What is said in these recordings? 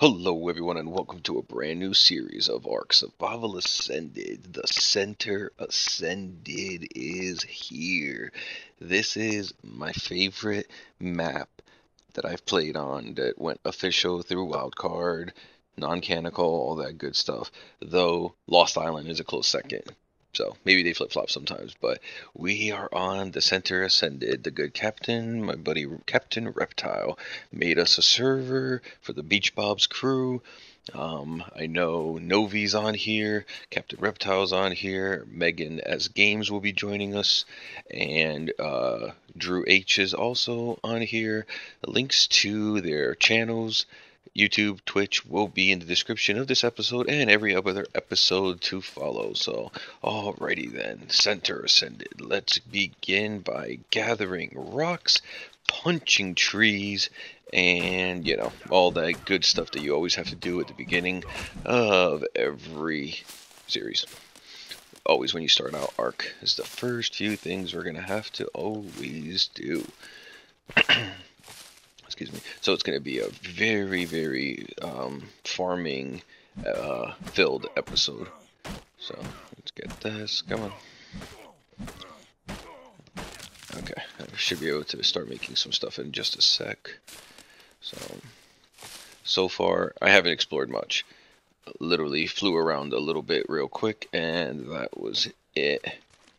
Hello, everyone, and welcome to a brand new series of Ark Survival Ascended. The Center Ascended is here. This is my favorite map that I've played on that went official through Wildcard, non canonical, all that good stuff. Though Lost Island is a close second. So maybe they flip flop sometimes, but we are on the center ascended. The good captain, my buddy Captain Reptile, made us a server for the Beach Bob's crew. Um, I know Novi's on here, Captain Reptile's on here, MeganSGames will be joining us, and uh, Drew H is also on here. Links to their channels YouTube, Twitch will be in the description of this episode and every other episode to follow. So, alrighty then, center ascended. Let's begin by gathering rocks, punching trees, and you know, all that good stuff that you always have to do at the beginning of every series. Always when you start out Ark is the first few things we're gonna have to always do. excuse me. So it's going to be a very, very um, farming uh, filled episode. So let's get this. Come on. Okay, I should be able to start making some stuff in just a sec. So, so far I haven't explored much. Literally flew around a little bit real quick, and that was it.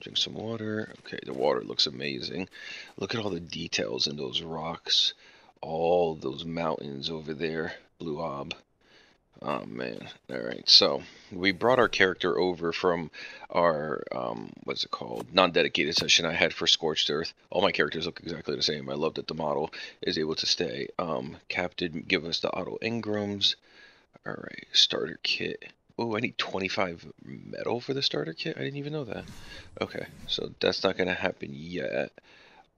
Drink some water. Okay, the water looks amazing. Look at all the details in those rocks all those mountains over there, Blue Ob. Oh man. Alright, so we brought our character over from our um what's it called? Non-dedicated session I had for Scorched Earth. All my characters look exactly the same. I love that the model is able to stay. Um Cap did give us the auto engrams. Alright, starter kit. Oh, I need 25 metal for the starter kit? I didn't even know that. Okay, so that's not gonna happen yet.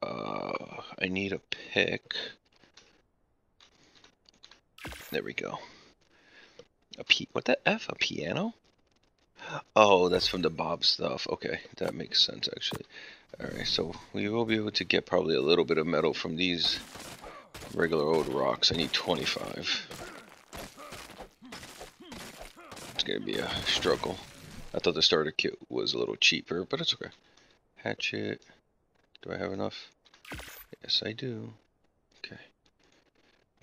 Uh I need a pick. There we go. A P what the F? A piano? Oh, that's from the Bob stuff. Okay, that makes sense actually. Alright, so we will be able to get probably a little bit of metal from these regular old rocks. I need 25. It's gonna be a struggle. I thought the starter kit was a little cheaper, but it's okay. Hatchet. Do I have enough? Yes, I do.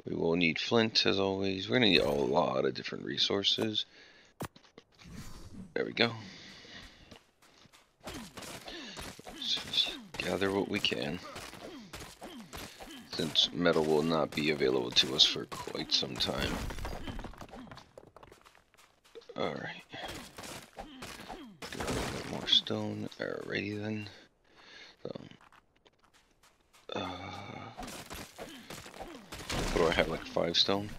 We will need flint as always. We're going to need a lot of different resources. There we go. Let's just gather what we can. Since metal will not be available to us for quite some time. Alright. A little bit more stone. Alrighty then. So, What do I have, like five stone?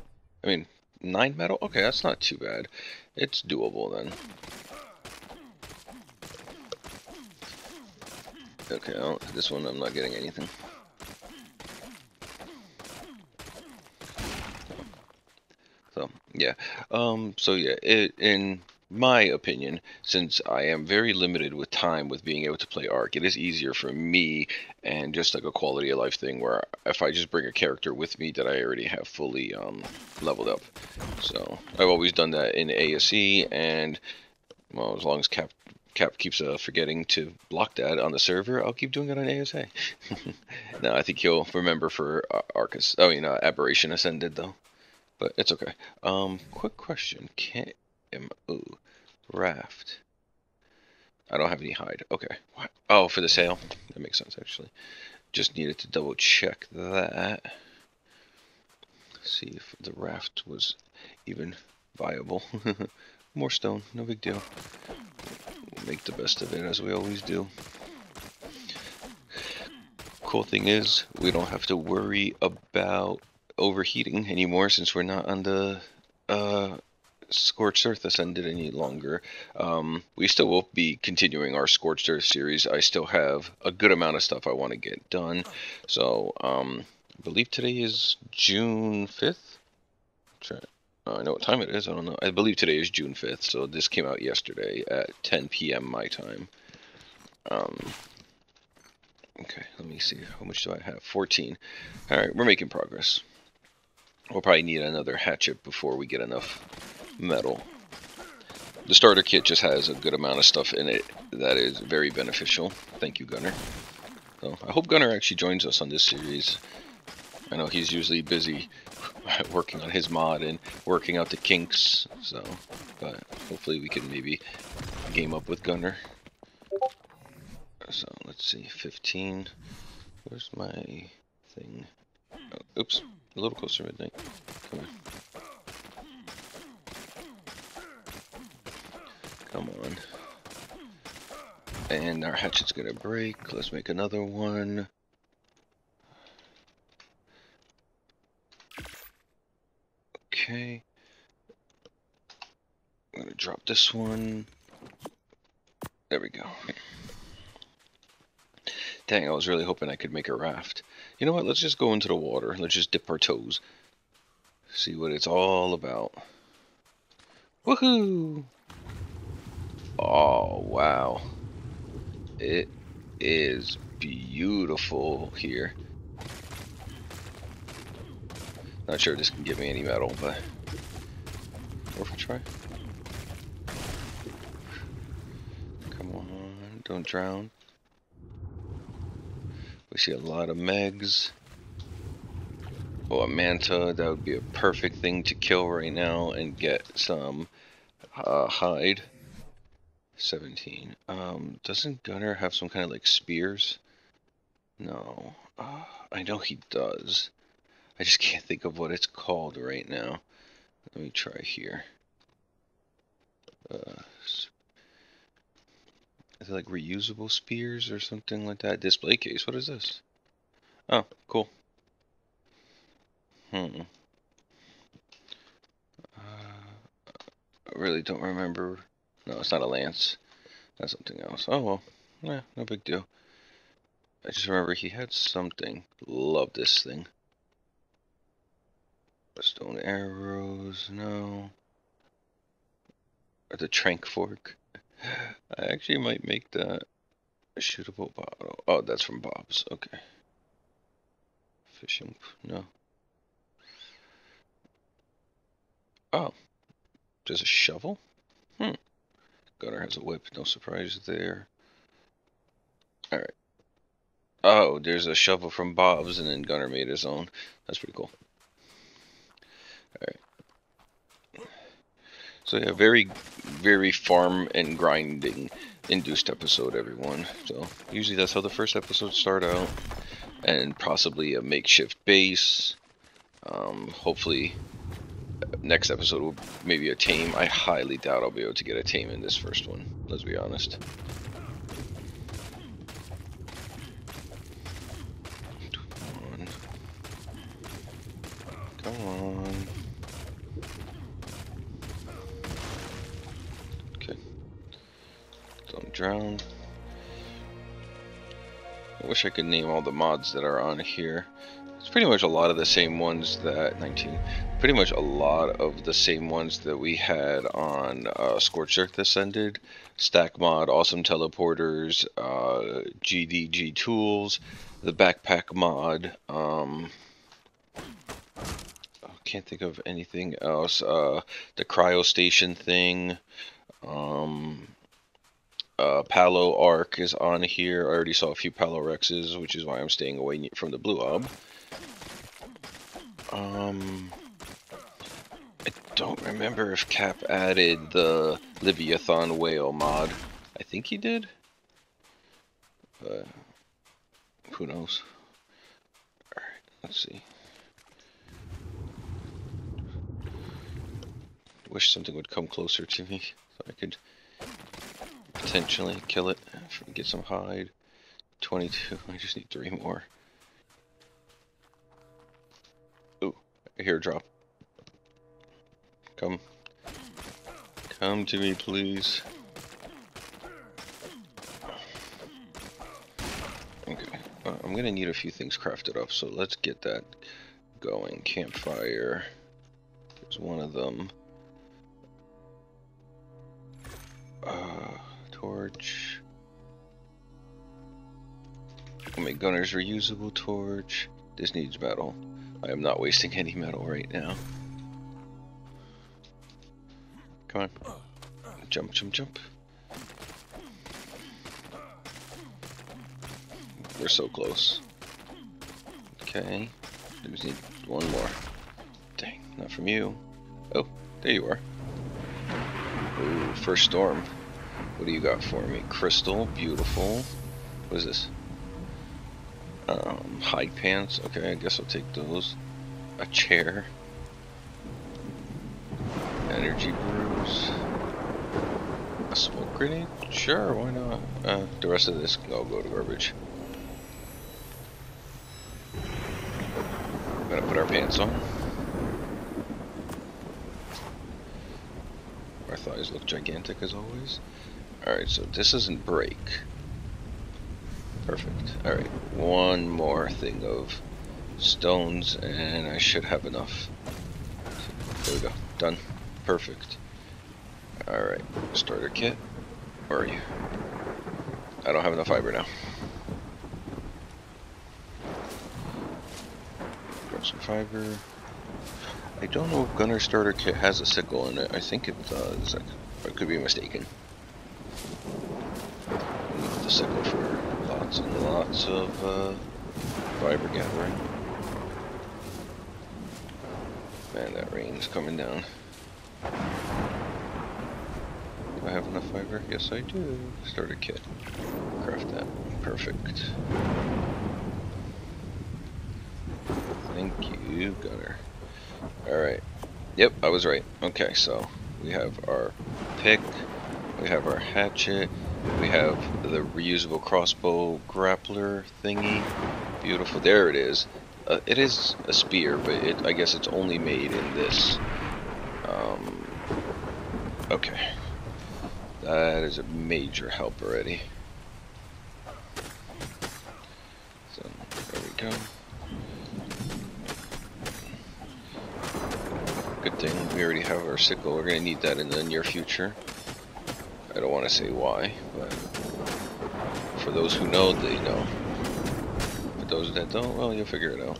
I mean, nine metal? Okay, that's not too bad. It's doable then. Okay, this one I'm not getting anything. So, yeah. Um, so yeah, it, in my opinion, since I am very limited with time with being able to play Ark, it is easier for me and just like a quality of life thing where if I just bring a character with me that I already have fully um, leveled up. So I've always done that in ASE and well, as long as Cap Cap keeps uh, forgetting to block that on the server, I'll keep doing it on ASA. no, I think he'll remember for uh, Arcus. I mean, uh, Aberration Ascended though, but it's okay. Um, quick question: Can M O raft. I don't have any hide. Okay. What? Oh, for the sail. That makes sense actually. Just needed to double check that. See if the raft was even viable. More stone, no big deal. We'll make the best of it as we always do. Cool thing is, we don't have to worry about overheating anymore since we're not on the uh, Scorched Earth Ascended any longer. Um, we still will be continuing our Scorched Earth series. I still have a good amount of stuff I want to get done. So, um, I believe today is June 5th. Uh, I know what time it is. I don't know. I believe today is June 5th. So this came out yesterday at 10 p.m. my time. Um, okay, let me see. How much do I have? 14. All right, we're making progress. We'll probably need another hatchet before we get enough metal. The starter kit just has a good amount of stuff in it that is very beneficial. Thank you, Gunner. So I hope Gunner actually joins us on this series. I know he's usually busy working on his mod and working out the kinks, so but hopefully we can maybe game up with Gunner. So let's see, 15. Where's my thing? Oh, oops, a little closer to midnight. Come on. Come on. And our hatchet's gonna break. Let's make another one. Okay. I'm gonna drop this one. There we go. Dang, I was really hoping I could make a raft. You know what? Let's just go into the water. Let's just dip our toes. See what it's all about. Woohoo! Oh, wow. It is beautiful here. Not sure this can give me any metal, but worth a try. Come on, don't drown. We see a lot of megs. Oh, a manta, that would be a perfect thing to kill right now and get some uh, hide. 17. Um, doesn't Gunner have some kind of like spears? No. Uh, I know he does. I just can't think of what it's called right now. Let me try here. Uh, is it like reusable spears or something like that? Display case. What is this? Oh, cool. Hmm. Uh, I really don't remember. No, it's not a lance. That's something else. Oh well. Yeah, no big deal. I just remember he had something. Love this thing. Stone arrows, no. Or the trank fork. I actually might make that a shootable bottle. Oh, that's from Bob's. Okay. Fishing, no. Oh, there's a shovel? Hmm. Gunner has a whip, no surprise there. Alright. Oh, there's a shovel from Bob's and then Gunner made his own. That's pretty cool. Alright. So yeah, very, very farm and grinding induced episode, everyone. So usually that's how the first episodes start out, and possibly a makeshift base. Um, hopefully, next episode will maybe a tame. I highly doubt I'll be able to get a tame in this first one. Let's be honest. Come on. Come on. drown. I wish I could name all the mods that are on here. It's pretty much a lot of the same ones that 19. Pretty much a lot of the same ones that we had on uh, Scorched Earth Ascended, Stack Mod, Awesome Teleporters, uh, GDG Tools, the Backpack Mod. Um, can't think of anything else. Uh, the Cryo Station thing. Um, uh, Paleo Ark is on here. I already saw a few Paleo Rexes, which is why I'm staying away from the Blue Ob. Um, don't remember if Cap added the Leviathan Whale mod. I think he did. But who knows? Alright, let's see. Wish something would come closer to me so I could potentially kill it. Get some hide. 22. I just need three more. Ooh, a hair drop. Come. Come to me, please. Okay. Uh, I'm gonna need a few things crafted up, so let's get that going. Campfire is one of them. Uh, torch. I'll make Gunner's reusable torch. This needs metal. I am not wasting any metal right now. Come on. Jump, jump, jump. We're so close. Okay. We just need one more. Dang, not from you. Oh, there you are. Ooh, first storm. What do you got for me? Crystal, beautiful. What is this? Um, hide pants. Okay, I guess I'll take those. A chair. Energy grenade? Sure, why not? Uh, the rest of this can all go to garbage. I'm gonna put our pants on. Our thighs look gigantic as always. Alright, so this isn't break. Perfect. Alright, one more thing of stones and I should have enough. There we go. Done. Perfect. Alright, starter kit. Where are you? I don't have enough fiber now. Grab some fiber. I don't know if Gunner Starter Kit has a sickle in it. I think it does. I could be mistaken. The sickle for lots and lots of uh, fiber gathering. Man, that rain is coming down. I have enough fiber? Yes, I do. Starter kit. Craft that. Perfect. Thank you, Gunner. Alright. Yep, I was right. Okay, so we have our pick, we have our hatchet, we have the reusable crossbow grappler thingy. Beautiful. There it is. Uh, it is a spear, but it, I guess it's only made in this. Um, okay. Uh, that is a major help already. So, there we go. Good thing we already have our sickle. We're going to need that in the near future. I don't want to say why, but for those who know, they know. For those that don't, well, you'll figure it out.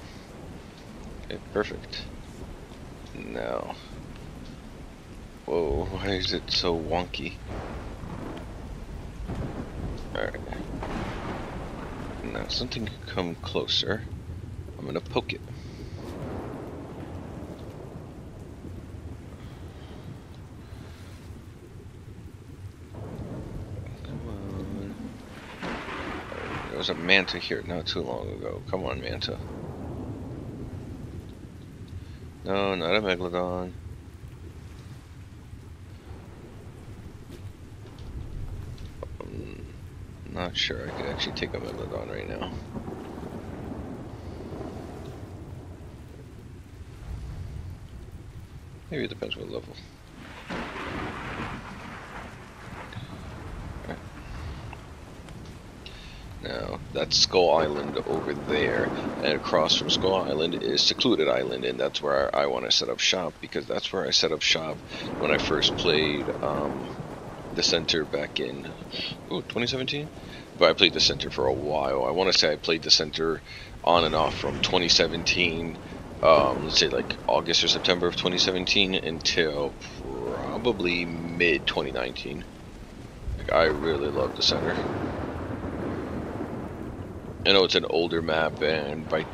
Okay, perfect. Now. Whoa, why is it so wonky? Alright. Now, something could come closer. I'm gonna poke it. There was a manta here not too long ago. Come on, manta. No, not a megalodon. I'm not sure I could actually take a megalodon right now. Maybe it depends what level. Now, that's Skull Island over there, and across from Skull Island is Secluded Island, and that's where I want to set up shop, because that's where I set up shop when I first played um, the center back in ooh, 2017? But I played the center for a while. I want to say I played the center on and off from 2017, um, let's say like August or September of 2017 until probably mid 2019. Like, I really love the center. I know it's an older map, and by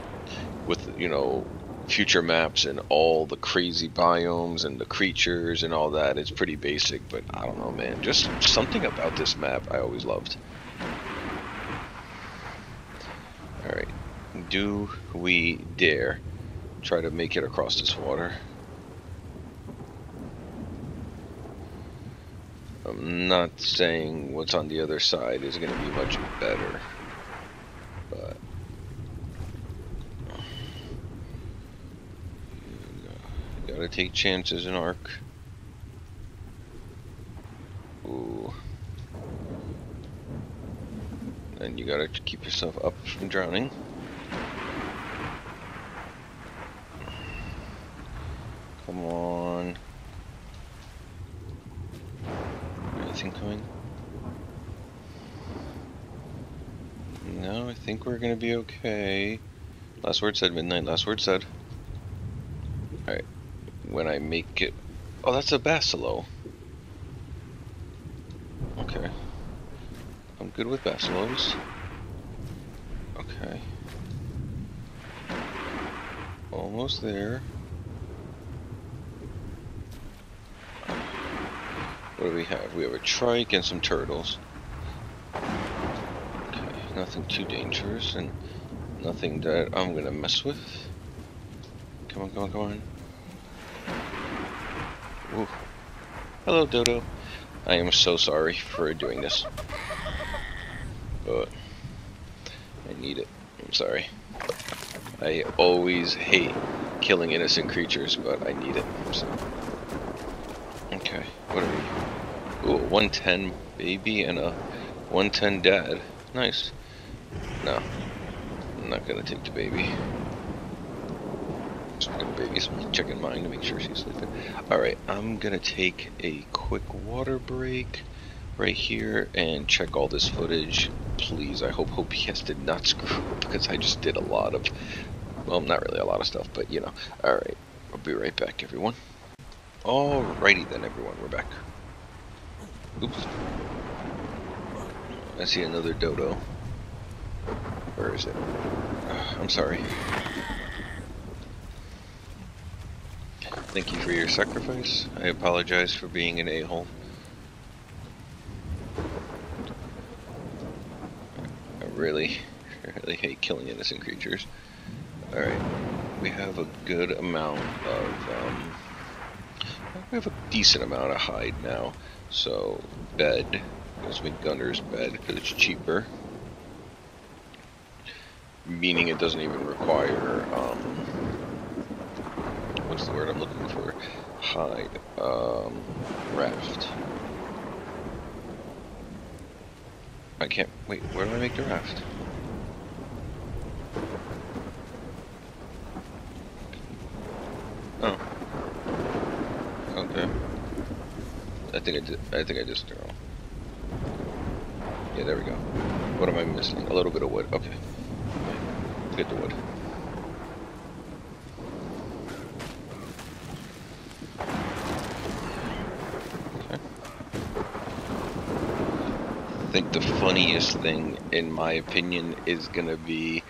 with you know future maps and all the crazy biomes and the creatures and all that, it's pretty basic. But I don't know, man. Just something about this map I always loved. All right, do we dare try to make it across this water? I'm not saying what's on the other side is going to be much better but gotta take chances in Ark. Ooh. And you gotta keep yourself up from drowning. Come on. Anything coming? No, I think we're gonna be okay. Last word said midnight. Last word said. Alright. When I make it... Oh, that's a Basilo. Okay. I'm good with Basilos. Okay. Almost there. What do we have? We have a trike and some turtles. Okay, nothing too dangerous and nothing that I'm gonna mess with. Come on, come on, come on. Ooh. Hello, Dodo. I am so sorry for doing this. But I need it. I'm sorry. I always hate killing innocent creatures, but I need it. So. Okay, what are we? Ooh, 110 baby and a 110 dad. Nice. No, I'm not gonna take the baby. Just gonna baby, some checking mine to make sure she's sleeping. Alright, I'm gonna take a quick water break right here and check all this footage. Please, I hope OBS did not screw because I just did a lot of, well, not really a lot of stuff, but you know. Alright, I'll be right back, everyone. Alrighty then, everyone, we're back. Oops. I see another dodo. Where is it? I'm sorry. Thank you for your sacrifice. I apologize for being an a-hole. I really, really hate killing innocent creatures. Alright, we have a good amount of, um, we have a decent amount of hide now. So, bed, let's make Gunner's bed because it's cheaper. Meaning it doesn't even require, um, what's the word I'm looking for? Hide, um, raft. I can't, wait, where do I make the raft? Oh. Okay. I think I did, I think I just, oh. Yeah, there we go. What am I missing? A little bit of wood, okay. Get the wood. I think the funniest thing, in my opinion, is gonna be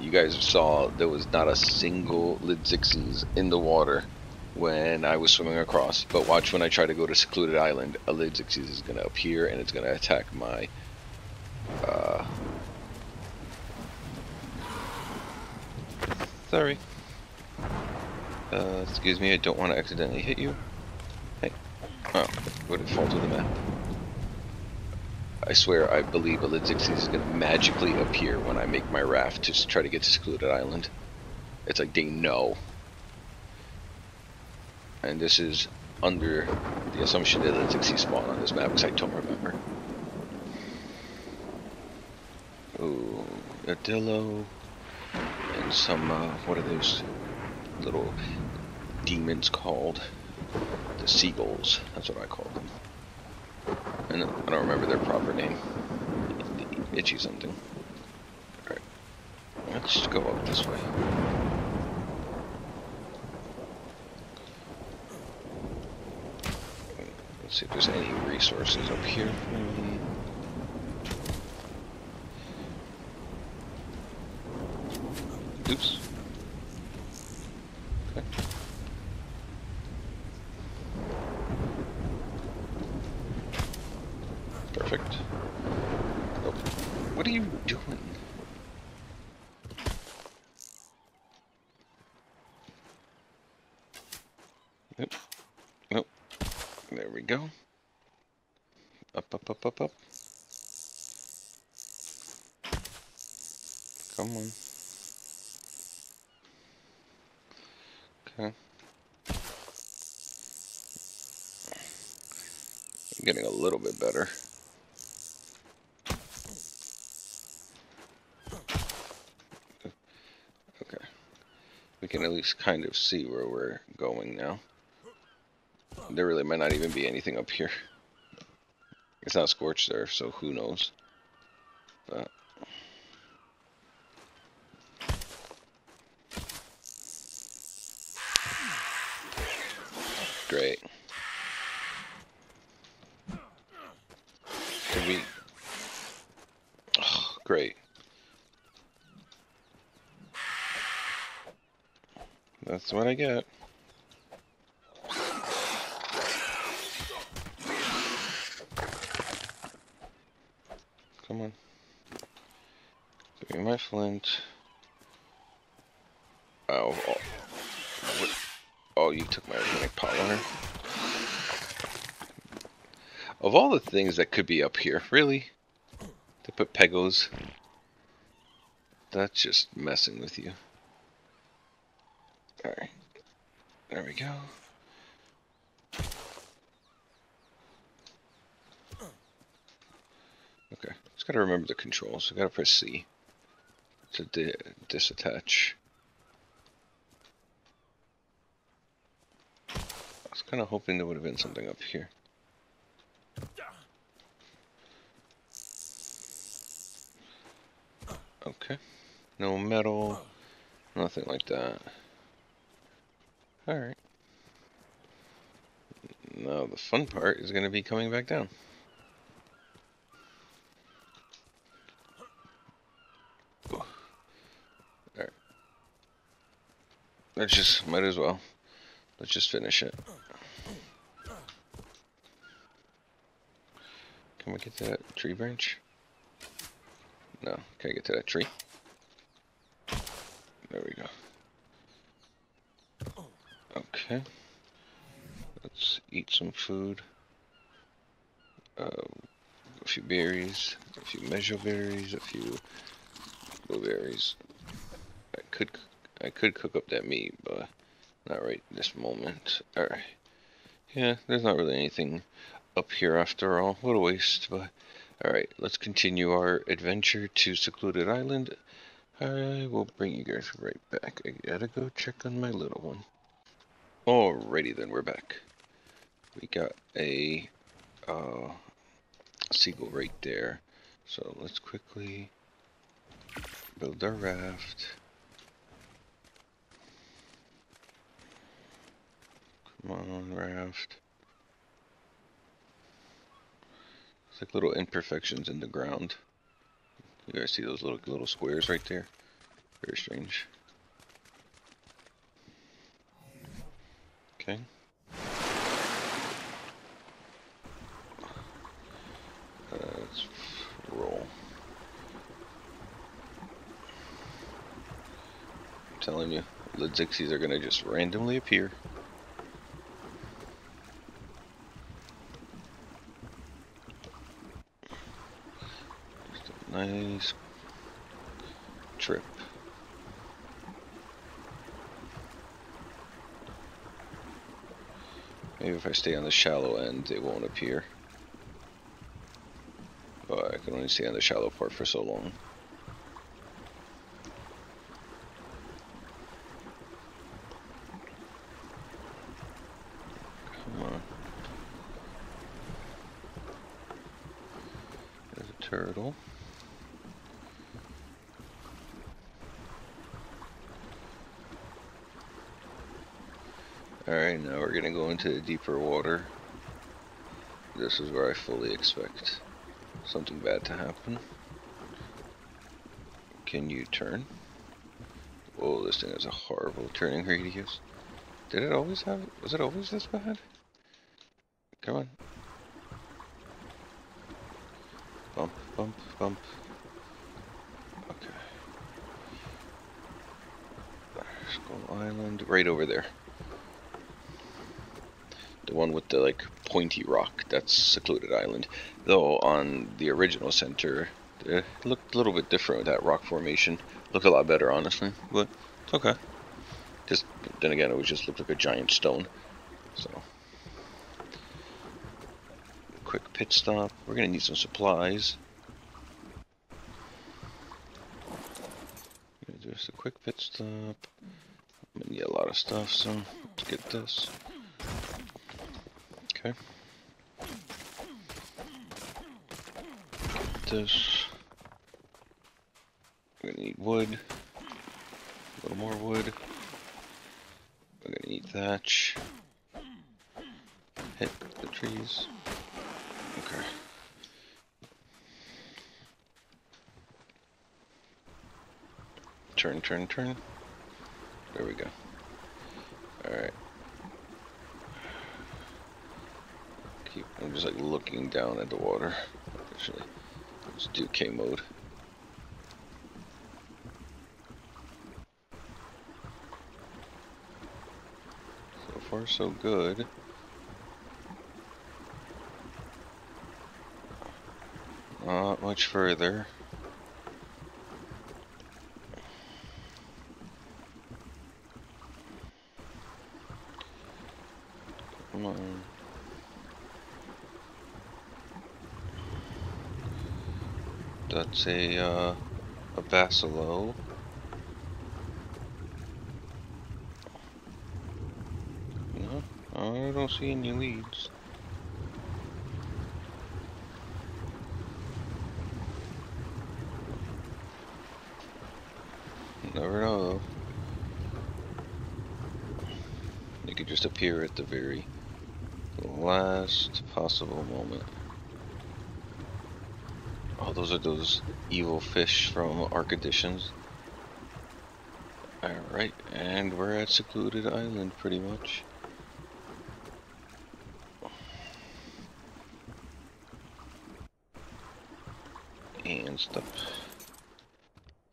you guys saw there was not a single Leedsichthys in the water when I was swimming across. But watch when I try to go to Secluded Island, a Leedsichthys is going to appear and it's going to attack my... Uh... Sorry. Uh, excuse me, I don't want to accidentally hit you. Hey. Oh, would it fall to the map? I swear, I believe a is going to magically appear when I make my raft to try to get to Secluded Island. It's like they know. And this is under the assumption that Leedsichthys spawn on this map, because I don't remember. Ooh, a Dilo, and some, uh, what are those little demons called? The seagulls, that's what I call them. And I don't remember their proper name. Itchy something. Alright. Let's go up this way. Let's see if there's any resources up here. Oops. Perfect. Oh, what are you doing? Nope. Nope. There we go. Up, up, up, up, up. Come on. Okay. I'm getting a little bit better. Okay. We can at least kind of see where we're going now. There really might not even be anything up here. It's not Scorched Earth, so who knows. But Great. Can we... Oh, great. That's what I get. Come on. Give me my flint. Oh, oh, oh, you took my organic polymer. Of all the things that could be up here, really? To put pegos. That's just messing with you. Alright. There we go. Okay, just gotta remember the controls. I gotta press C to di disattach. I was kind of hoping there would have been something up here. Okay. No metal. Nothing like that. Alright. Now the fun part is going to be coming back down. Let's just, might as well. Let's just finish it. Can we get to that tree branch? No. Can I get to that tree? There we go. Okay. Let's eat some food. Uh, a few berries, a few mejoberries, a few blueberries. I could I could cook up that meat, but not right this moment. Alright. Yeah, there's not really anything up here after all. What a waste, but alright, let's continue our adventure to Secluded Island. I will bring you guys right back. I gotta go check on my little one. Alrighty then, we're back. We got a uh, seagull right there. So let's quickly build our raft. Come raft. It's like little imperfections in the ground. You guys see those little little squares right there? Very strange. Okay. Let's roll. I'm telling you, the Dixies are gonna just randomly appear. Nice trip. Maybe if I stay on the shallow end, it won't appear. But I can only stay on the shallow part for so long. Come on. There's a turtle. Alright, now we're gonna go into deeper water. This is where I fully expect something bad to happen. Can you turn? Oh, this thing has a horrible turning radius. Did it always have, was it always this bad? Come on. Bump, bump, bump. Okay. Skull Island, right over there. The one with the like pointy rock, that's Secluded Island. Though on the original center, it looked a little bit different with that rock formation. Looked a lot better, honestly, but it's okay. Just then again, it would just look like a giant stone. So, quick pit stop. We're gonna need some supplies. Just a quick pit stop. I'm gonna need a lot of stuff, so let's get this. Okay. This. We're need wood. A little more wood. We're gonna need thatch. hit the trees. Okay. Turn, turn, turn. There we go. Alright. I'm just like looking down at the water. Actually, let's do K mode. So far so good. Not much further. That's a, uh, a Basilo. No, I don't see any leads. Never know. They could just appear at the very last possible moment. Those are those evil fish from Ark Additions. Alright, and we're at Secluded Island pretty much. And stop.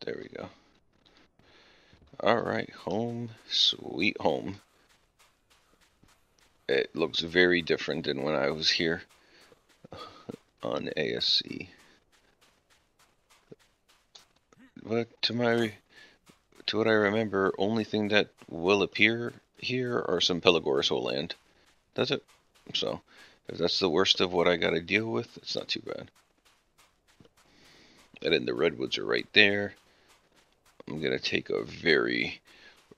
There we go. Alright, home, sweet home it looks very different than when I was here on ASE. But to my, to what I remember, only thing that will appear here are some Pelagornis land. That's it. So, if that's the worst of what I got to deal with, it's not too bad. And then the redwoods are right there. I'm going to take a very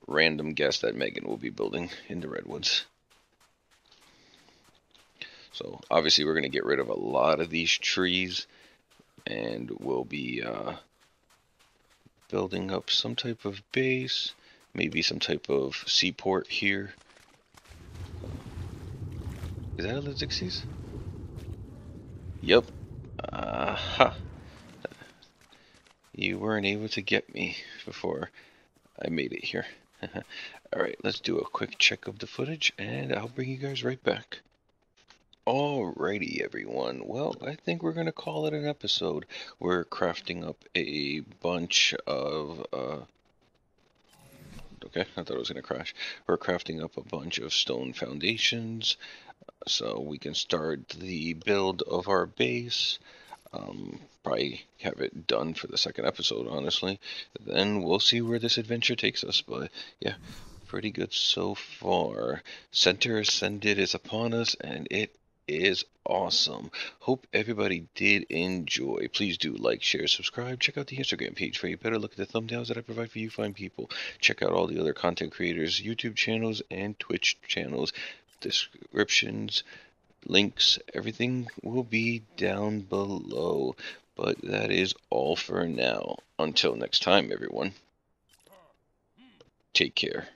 random guess that Megan will be building in the redwoods. So obviously we're going to get rid of a lot of these trees and we'll be uh, building up some type of base, maybe some type of seaport here. Is that a Leedsichthys? Yep. Aha. Uh -huh. You weren't able to get me before I made it here. Alright, let's do a quick check of the footage and I'll bring you guys right back. Alrighty, everyone. Well, I think we're going to call it an episode. We're crafting up a bunch of, uh, okay, I thought it was going to crash. We're crafting up a bunch of stone foundations so we can start the build of our base. Um, probably have it done for the second episode, honestly. Then we'll see where this adventure takes us. But yeah, pretty good so far. Center Ascended is upon us, and it is awesome. Hope everybody did enjoy. Please do like, share, subscribe. Check out the Instagram page for a better look at the thumbnails that I provide for you fine people. Check out all the other content creators' YouTube channels and Twitch channels. Descriptions, links, everything will be down below. But that is all for now. Until next time, everyone. Take care.